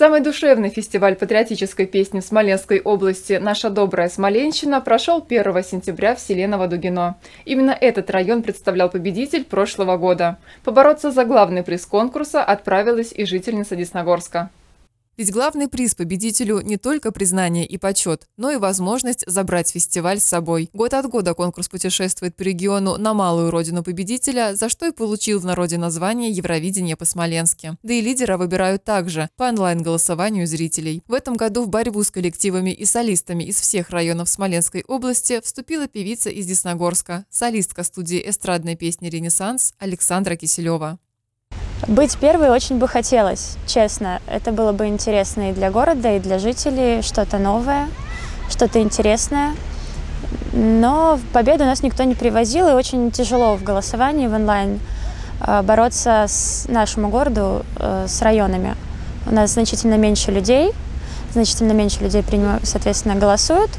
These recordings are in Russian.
Самый душевный фестиваль патриотической песни в Смоленской области «Наша добрая Смоленщина» прошел 1 сентября в селе Новодугино. Именно этот район представлял победитель прошлого года. Побороться за главный приз конкурса отправилась и жительница Десногорска. Ведь главный приз победителю не только признание и почет, но и возможность забрать фестиваль с собой. Год от года конкурс путешествует по региону на малую родину победителя, за что и получил в народе название «Евровидение по-смоленски». Да и лидера выбирают также по онлайн-голосованию зрителей. В этом году в борьбу с коллективами и солистами из всех районов Смоленской области вступила певица из Десногорска, солистка студии эстрадной песни «Ренессанс» Александра Киселева. Быть первой очень бы хотелось, честно. Это было бы интересно и для города, и для жителей, что-то новое, что-то интересное. Но победу нас никто не привозил, и очень тяжело в голосовании в онлайн э, бороться с нашему городу, э, с районами. У нас значительно меньше людей, значительно меньше людей, соответственно, голосуют,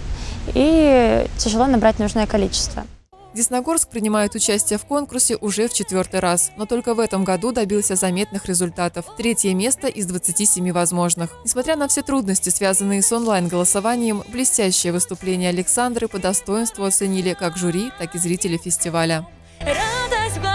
и тяжело набрать нужное количество. Десногорск принимает участие в конкурсе уже в четвертый раз, но только в этом году добился заметных результатов. Третье место из 27 возможных. Несмотря на все трудности, связанные с онлайн-голосованием, блестящее выступление Александры по достоинству оценили как жюри, так и зрители фестиваля. Радость в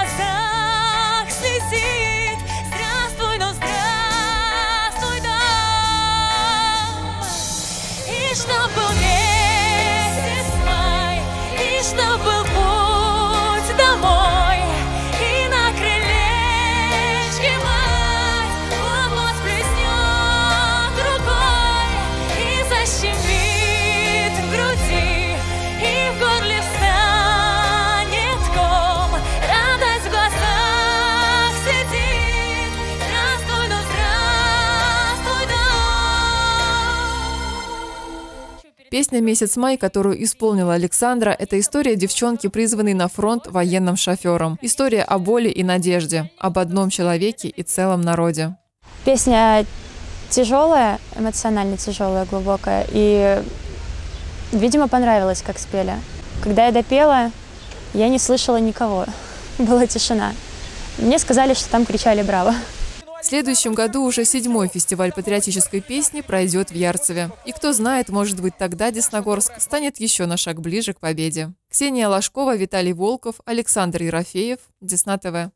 Песня «Месяц май», которую исполнила Александра, это история девчонки, призванной на фронт военным шофером. История о боли и надежде, об одном человеке и целом народе. Песня тяжелая, эмоционально тяжелая, глубокая. И, видимо, понравилось, как спели. Когда я допела, я не слышала никого. Была тишина. Мне сказали, что там кричали «Браво!». В следующем году уже седьмой фестиваль патриотической песни пройдет в Ярцеве. И кто знает, может быть, тогда Десногорск станет еще на шаг ближе к победе. Ксения Ложкова, Виталий Волков, Александр Ерофеев, Десна ТВ.